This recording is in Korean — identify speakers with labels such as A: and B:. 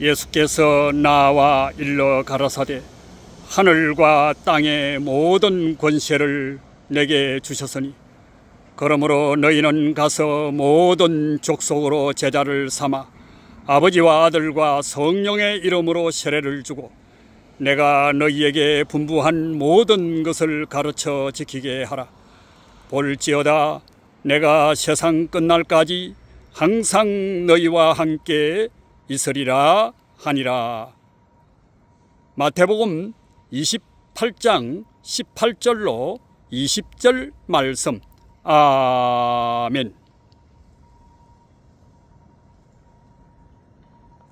A: 예수께서 나와 일러 가라사대 하늘과 땅의 모든 권세를 내게 주셨으니 그러므로 너희는 가서 모든 족속으로 제자를 삼아 아버지와 아들과 성령의 이름으로 세례를 주고 내가 너희에게 분부한 모든 것을 가르쳐 지키게 하라. 볼지어다 내가 세상 끝날까지 항상 너희와 함께 있으리라 하니라. 마태복음 28장 18절로 20절 말씀. 아멘.